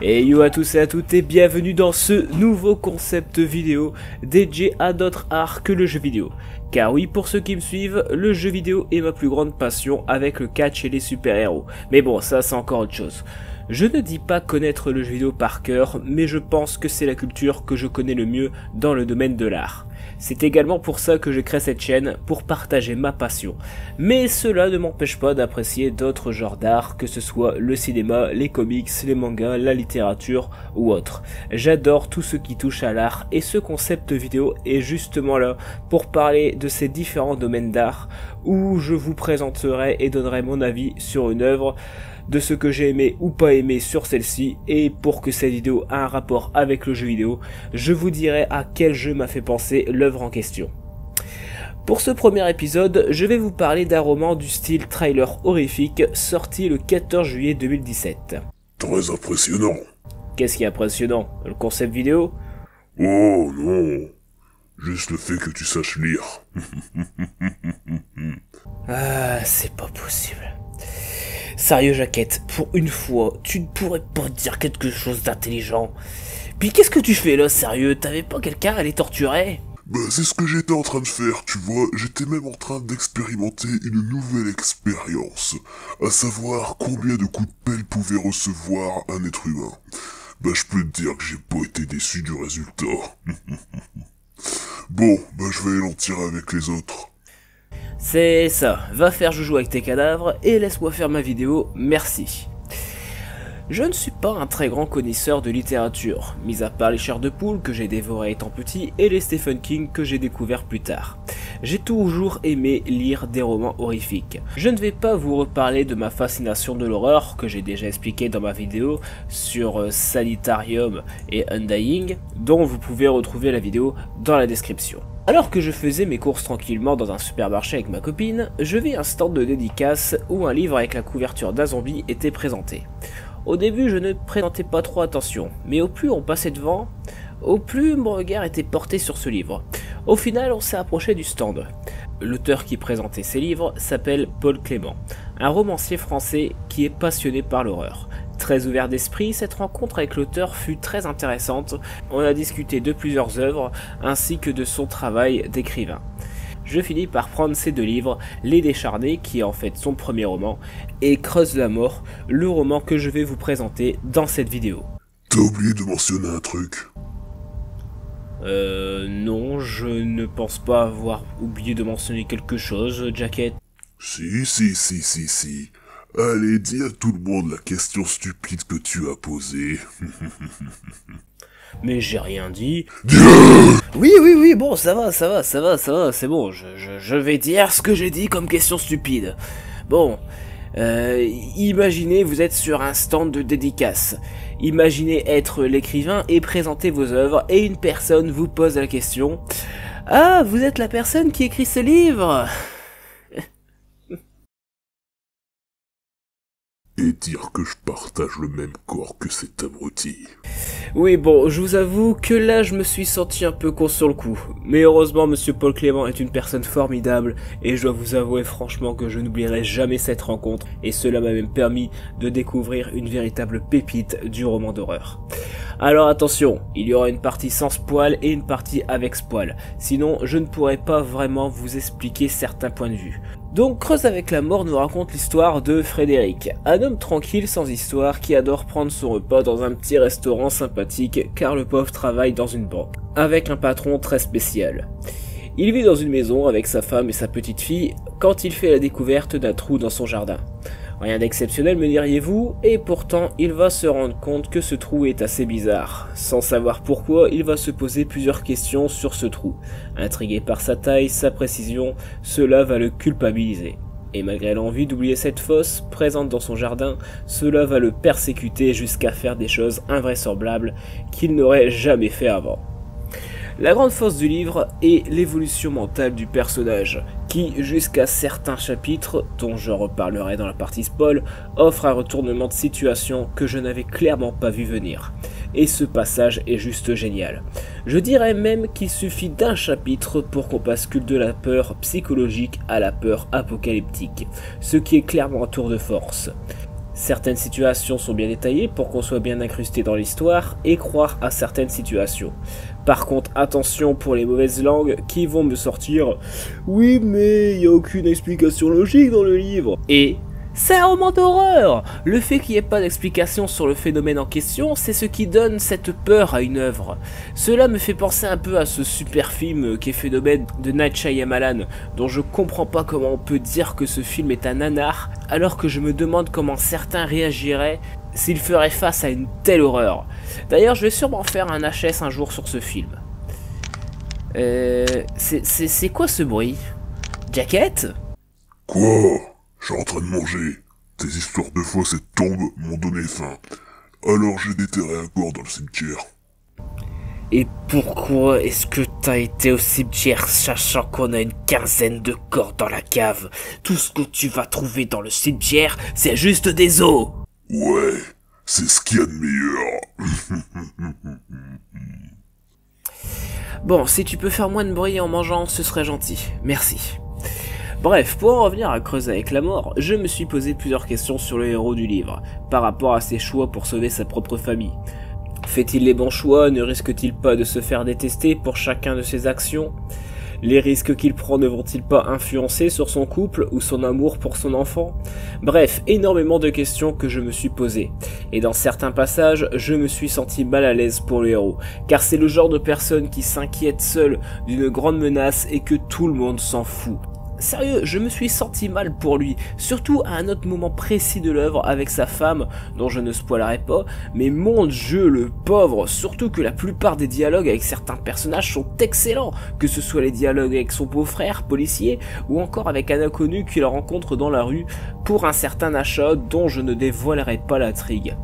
Et yo à tous et à toutes et bienvenue dans ce nouveau concept vidéo dédié à d'autres arts que le jeu vidéo. Car oui, pour ceux qui me suivent, le jeu vidéo est ma plus grande passion avec le catch et les super-héros. Mais bon, ça c'est encore autre chose. Je ne dis pas connaître le jeu vidéo par cœur, mais je pense que c'est la culture que je connais le mieux dans le domaine de l'art. C'est également pour ça que je crée cette chaîne, pour partager ma passion. Mais cela ne m'empêche pas d'apprécier d'autres genres d'art, que ce soit le cinéma, les comics, les mangas, la littérature ou autre. J'adore tout ce qui touche à l'art et ce concept vidéo est justement là pour parler de ces différents domaines d'art où je vous présenterai et donnerai mon avis sur une œuvre de ce que j'ai aimé ou pas aimé sur celle-ci et pour que cette vidéo a un rapport avec le jeu vidéo, je vous dirai à quel jeu m'a fait penser l'œuvre en question. Pour ce premier épisode, je vais vous parler d'un roman du style trailer horrifique sorti le 14 juillet 2017. Très impressionnant. Qu'est-ce qui est impressionnant? Le concept vidéo? Oh non. Juste le fait que tu saches lire. Ah, c'est pas possible. Sérieux, Jaquette, pour une fois, tu ne pourrais pas dire quelque chose d'intelligent. Puis qu'est-ce que tu fais là, sérieux? T'avais pas quelqu'un à les torturer? Bah c'est ce que j'étais en train de faire, tu vois, j'étais même en train d'expérimenter une nouvelle expérience, à savoir combien de coups de pelle pouvait recevoir un être humain. Bah je peux te dire que j'ai pas été déçu du résultat. bon, bah je vais aller en tirer avec les autres. C'est ça, va faire joujou avec tes cadavres et laisse-moi faire ma vidéo, merci. Je ne suis pas un très grand connaisseur de littérature, mis à part les chairs de poule que j'ai dévorées étant petit et les Stephen King que j'ai découvert plus tard. J'ai toujours aimé lire des romans horrifiques. Je ne vais pas vous reparler de ma fascination de l'horreur que j'ai déjà expliqué dans ma vidéo sur euh, Sanitarium et Undying, dont vous pouvez retrouver la vidéo dans la description. Alors que je faisais mes courses tranquillement dans un supermarché avec ma copine, je vis un stand de dédicace où un livre avec la couverture d'un zombie était présenté. Au début, je ne présentais pas trop attention, mais au plus on passait devant, au plus mon regard était porté sur ce livre. Au final, on s'est approché du stand. L'auteur qui présentait ces livres s'appelle Paul Clément, un romancier français qui est passionné par l'horreur. Très ouvert d'esprit, cette rencontre avec l'auteur fut très intéressante. On a discuté de plusieurs œuvres ainsi que de son travail d'écrivain. Je finis par prendre ces deux livres, Les Décharnés, qui est en fait son premier roman, et Creuse la mort, le roman que je vais vous présenter dans cette vidéo. T'as oublié de mentionner un truc? Euh, non, je ne pense pas avoir oublié de mentionner quelque chose, Jacket. Si, si, si, si, si. Allez, dis à tout le monde la question stupide que tu as posée. Mais j'ai rien dit. Oui, oui, oui, bon, ça va, ça va, ça va, ça va, c'est bon, je, je, je vais dire ce que j'ai dit comme question stupide. Bon, euh, imaginez vous êtes sur un stand de dédicace. Imaginez être l'écrivain et présenter vos œuvres et une personne vous pose la question Ah, vous êtes la personne qui écrit ce livre? Dire que je partage le même corps que cet abruti. Oui, bon, je vous avoue que là, je me suis senti un peu con sur le coup. Mais heureusement, monsieur Paul Clément est une personne formidable, et je dois vous avouer franchement que je n'oublierai jamais cette rencontre, et cela m'a même permis de découvrir une véritable pépite du roman d'horreur. Alors attention, il y aura une partie sans spoil et une partie avec spoil, sinon je ne pourrai pas vraiment vous expliquer certains points de vue. Donc Creuse avec la mort nous raconte l'histoire de Frédéric, un homme tranquille sans histoire qui adore prendre son repas dans un petit restaurant sympathique car le pauvre travaille dans une banque, avec un patron très spécial. Il vit dans une maison avec sa femme et sa petite fille quand il fait la découverte d'un trou dans son jardin. Rien d'exceptionnel me diriez-vous, et pourtant il va se rendre compte que ce trou est assez bizarre. Sans savoir pourquoi, il va se poser plusieurs questions sur ce trou. Intrigué par sa taille, sa précision, cela va le culpabiliser. Et malgré l'envie d'oublier cette fosse présente dans son jardin, cela va le persécuter jusqu'à faire des choses invraisemblables qu'il n'aurait jamais fait avant. La grande force du livre est l'évolution mentale du personnage, qui, jusqu'à certains chapitres, dont je reparlerai dans la partie spoil, offre un retournement de situation que je n'avais clairement pas vu venir. Et ce passage est juste génial. Je dirais même qu'il suffit d'un chapitre pour qu'on bascule de la peur psychologique à la peur apocalyptique, ce qui est clairement un tour de force. Certaines situations sont bien détaillées pour qu'on soit bien incrusté dans l'histoire et croire à certaines situations. Par contre, attention pour les mauvaises langues qui vont me sortir Oui, mais il n'y a aucune explication logique dans le livre. Et c'est un roman d'horreur Le fait qu'il n'y ait pas d'explication sur le phénomène en question, c'est ce qui donne cette peur à une œuvre. Cela me fait penser un peu à ce super film qui est Phénomène de Night Shyamalan, dont je comprends pas comment on peut dire que ce film est un nanar, alors que je me demande comment certains réagiraient s'ils feraient face à une telle horreur. D'ailleurs, je vais sûrement faire un HS un jour sur ce film. Euh... C'est quoi ce bruit? Jacket? Quoi? Je suis en train de manger. Tes histoires de fois cette tombe m'ont donné faim. Alors j'ai déterré un corps dans le cimetière. Et pourquoi est-ce que t'as été au cimetière sachant qu'on a une quinzaine de corps dans la cave? Tout ce que tu vas trouver dans le cimetière, c'est juste des os Ouais, c'est ce qu'il y a de meilleur. bon, si tu peux faire moins de bruit en mangeant, ce serait gentil. Merci. Bref, pour en revenir à Creuser avec la mort, je me suis posé plusieurs questions sur le héros du livre, par rapport à ses choix pour sauver sa propre famille. Fait-il les bons choix? Ne risque-t-il pas de se faire détester pour chacun de ses actions? Les risques qu'il prend ne vont-ils pas influencer sur son couple ou son amour pour son enfant? Bref, énormément de questions que je me suis posées. Et dans certains passages, je me suis senti mal à l'aise pour le héros, car c'est le genre de personne qui s'inquiète seul d'une grande menace et que tout le monde s'en fout. Sérieux, je me suis senti mal pour lui, surtout à un autre moment précis de l'œuvre avec sa femme, dont je ne spoilerai pas, mais mon dieu le pauvre, surtout que la plupart des dialogues avec certains personnages sont excellents, que ce soit les dialogues avec son beau-frère, policier, ou encore avec un inconnu qu'il rencontre dans la rue pour un certain achat dont je ne dévoilerai pas l'intrigue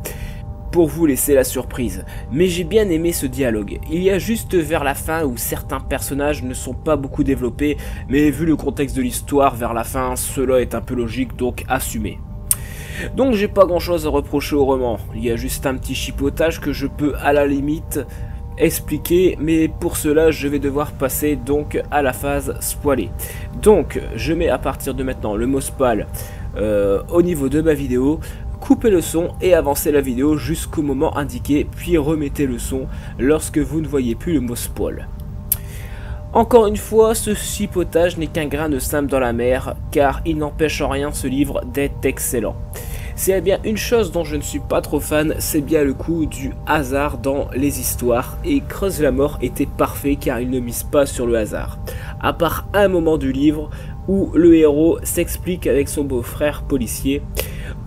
pour vous laisser la surprise. Mais j'ai bien aimé ce dialogue. Il y a juste vers la fin où certains personnages ne sont pas beaucoup développés, mais vu le contexte de l'histoire vers la fin, cela est un peu logique donc assumé. Donc j'ai pas grand chose à reprocher au roman, il y a juste un petit chipotage que je peux à la limite expliquer, mais pour cela je vais devoir passer donc à la phase spoilée. Donc je mets à partir de maintenant le mot spoil euh, au niveau de ma vidéo, coupez le son et avancez la vidéo jusqu'au moment indiqué, puis remettez le son lorsque vous ne voyez plus le mot spoil. Encore une fois, ce chipotage n'est qu'un grain de sable dans la mer, car il n'empêche en rien ce livre d'être excellent. C'est bien une chose dont je ne suis pas trop fan, c'est bien le coup du hasard dans les histoires, et Creuse la mort était parfait car il ne mise pas sur le hasard. À part un moment du livre où le héros s'explique avec son beau-frère policier,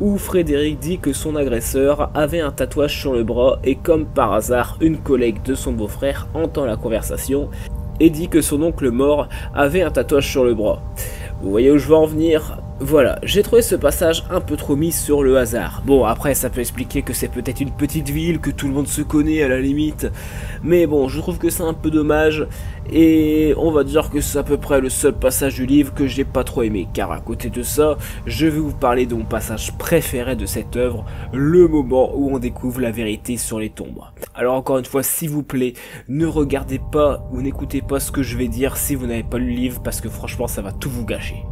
où Frédéric dit que son agresseur avait un tatouage sur le bras et comme par hasard, une collègue de son beau-frère entend la conversation et dit que son oncle mort avait un tatouage sur le bras. Vous voyez où je veux en venir? Voilà, j'ai trouvé ce passage un peu trop mis sur le hasard. Bon, après, ça peut expliquer que c'est peut-être une petite ville, que tout le monde se connaît à la limite. Mais bon, je trouve que c'est un peu dommage. Et on va dire que c'est à peu près le seul passage du livre que j'ai pas trop aimé. Car à côté de ça, je vais vous parler de mon passage préféré de cette œuvre, le moment où on découvre la vérité sur les tombes. Alors encore une fois, s'il vous plaît, ne regardez pas ou n'écoutez pas ce que je vais dire si vous n'avez pas lu le livre, parce que franchement, ça va tout vous gâcher.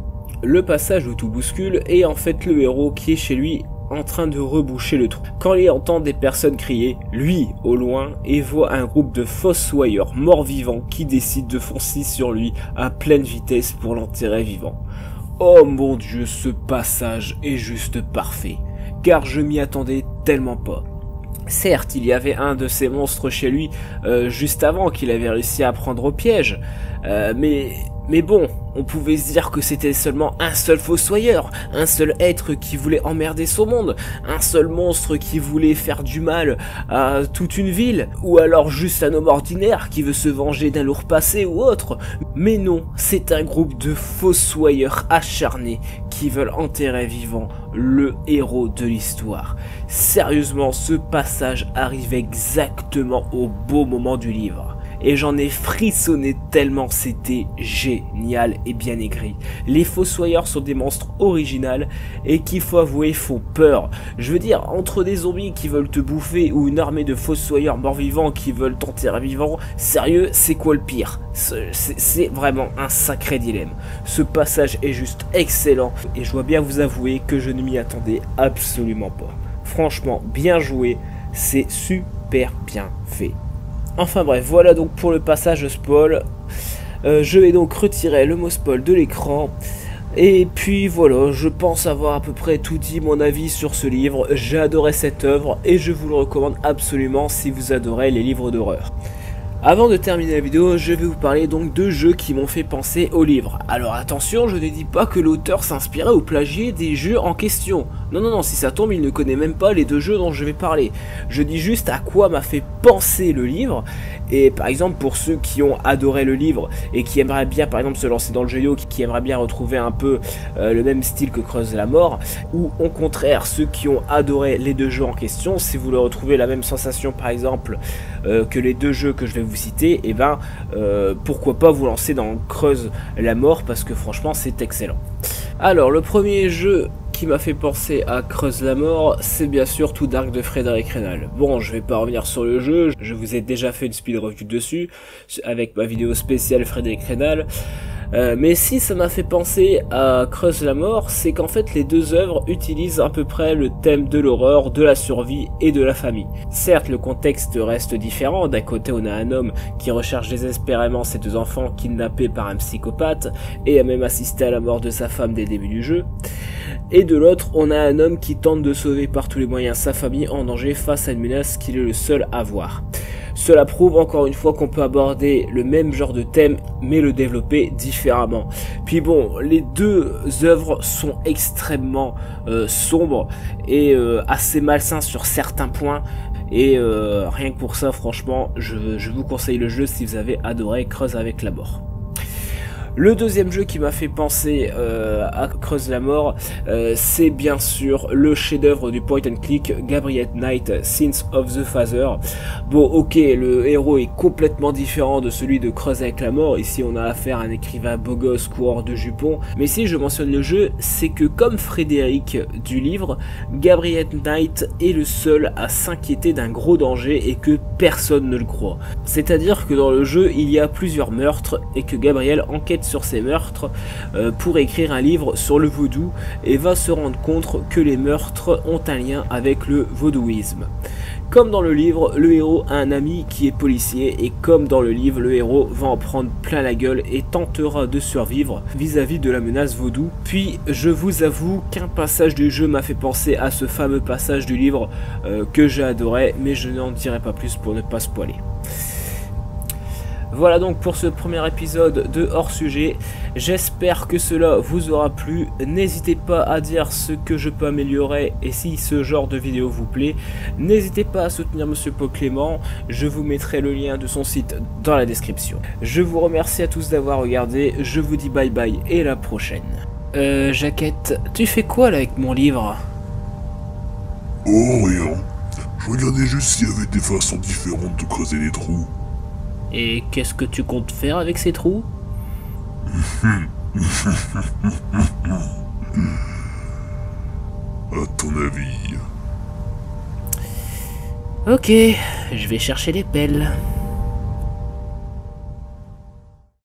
Le passage où tout bouscule est en fait le héros qui est chez lui en train de reboucher le trou. Quand il entend des personnes crier, lui, au loin, et voit un groupe de fossoyeurs morts-vivants qui décident de foncer sur lui à pleine vitesse pour l'enterrer vivant. Oh mon dieu, ce passage est juste parfait, car je m'y attendais tellement pas. Certes, il y avait un de ces monstres chez lui euh, juste avant qu'il avait réussi à prendre au piège, euh, mais mais bon, on pouvait se dire que c'était seulement un seul fossoyeur, un seul être qui voulait emmerder son monde, un seul monstre qui voulait faire du mal à toute une ville, ou alors juste un homme ordinaire qui veut se venger d'un lourd passé ou autre. Mais non, c'est un groupe de fossoyeurs acharnés qui veulent enterrer vivant le héros de l'histoire. Sérieusement, ce passage arrive exactement au beau moment du livre. Et j'en ai frissonné tellement c'était génial et bien écrit. Les fossoyeurs sont des monstres originales et qu'il faut avouer font peur. Je veux dire, entre des zombies qui veulent te bouffer ou une armée de fossoyeurs morts-vivants qui veulent t'enterrer vivant, sérieux, c'est quoi le pire? C'est vraiment un sacré dilemme. Ce passage est juste excellent et je dois bien vous avouer que je ne m'y attendais absolument pas. Franchement, bien joué, c'est super bien fait. Enfin bref, voilà donc pour le passage spoil. Euh, je vais donc retirer le mot spoil de l'écran. Et puis voilà, je pense avoir à peu près tout dit mon avis sur ce livre. J'ai adoré cette œuvre et je vous le recommande absolument si vous adorez les livres d'horreur. Avant de terminer la vidéo, je vais vous parler donc de jeux qui m'ont fait penser au livre. Alors attention, je ne dis pas que l'auteur s'inspirait ou plagiait des jeux en question. Non, non, non, si ça tombe, il ne connaît même pas les deux jeux dont je vais parler. Je dis juste à quoi m'a fait penser le livre. Et par exemple, pour ceux qui ont adoré le livre et qui aimeraient bien, par exemple, se lancer dans le jeu vidéo, qui aimeraient bien retrouver un peu euh, le même style que Creuse la mort, ou au contraire, ceux qui ont adoré les deux jeux en question, si vous le retrouvez la même sensation, par exemple, euh, que les deux jeux que je vais vous citer, et eh ben, euh, pourquoi pas vous lancer dans Creuse la mort, parce que franchement, c'est excellent. Alors, le premier jeu qui m'a fait penser à Creuse la mort, c'est bien sûr tout Dark de Frédéric Rénal. Bon, je vais pas revenir sur le jeu, je vous ai déjà fait une speed review dessus, avec ma vidéo spéciale Frédéric Rénal. Euh, mais si ça m'a fait penser à Creuse la mort, c'est qu'en fait les deux œuvres utilisent à peu près le thème de l'horreur, de la survie et de la famille. Certes, le contexte reste différent. D'un côté, on a un homme qui recherche désespérément ses deux enfants kidnappés par un psychopathe et a même assisté à la mort de sa femme dès le début du jeu. Et de l'autre, on a un homme qui tente de sauver par tous les moyens sa famille en danger face à une menace qu'il est le seul à voir. Cela prouve encore une fois qu'on peut aborder le même genre de thème mais le développer différemment. Puis bon, les deux œuvres sont extrêmement euh, sombres et euh, assez malsains sur certains points. Et euh, rien que pour ça, franchement, je, je vous conseille le jeu si vous avez adoré Creuse avec la mort. Le deuxième jeu qui m'a fait penser euh, à Creuse la mort, euh, c'est bien sûr le chef-d'œuvre du point and click Gabriel Knight, Sins of the Father. Bon, ok, le héros est complètement différent de celui de Creuse avec la mort. Ici, on a affaire à un écrivain beau gosse coureur de jupons. Mais si je mentionne le jeu, c'est que comme Frédéric du livre, Gabriel Knight est le seul à s'inquiéter d'un gros danger et que personne ne le croit. C'est-à-dire que dans le jeu, il y a plusieurs meurtres et que Gabriel enquête sur ces meurtres euh, pour écrire un livre sur le vaudou et va se rendre compte que les meurtres ont un lien avec le vaudouisme. Comme dans le livre, le héros a un ami qui est policier et comme dans le livre, le héros va en prendre plein la gueule et tentera de survivre vis-à-vis de la menace vaudou. Puis je vous avoue qu'un passage du jeu m'a fait penser à ce fameux passage du livre euh, que j'ai adoré mais je n'en dirai pas plus pour ne pas spoiler. Voilà donc pour ce premier épisode de hors sujet. J'espère que cela vous aura plu. N'hésitez pas à dire ce que je peux améliorer et si ce genre de vidéo vous plaît. N'hésitez pas à soutenir Monsieur Paul Clément. Je vous mettrai le lien de son site dans la description. Je vous remercie à tous d'avoir regardé. Je vous dis bye bye et la prochaine. Euh, Jaquette, tu fais quoi là avec mon livre? Oh, rien. Je regardais juste s'il y avait des façons différentes de creuser les trous. Et qu'est-ce que tu comptes faire avec ces trous À ton avis Ok, je vais chercher les pelles.